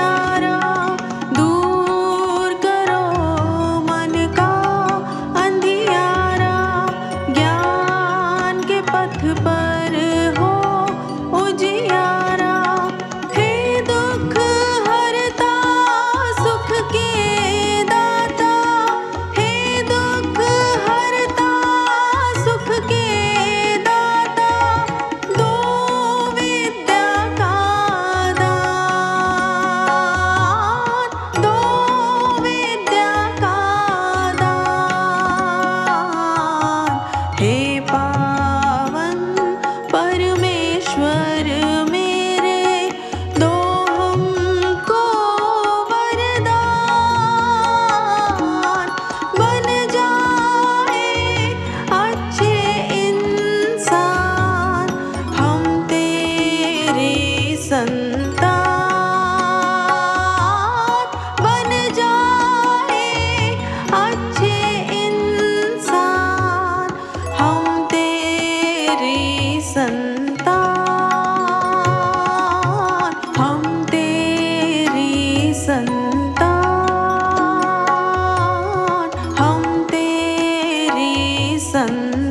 Adiós. 怎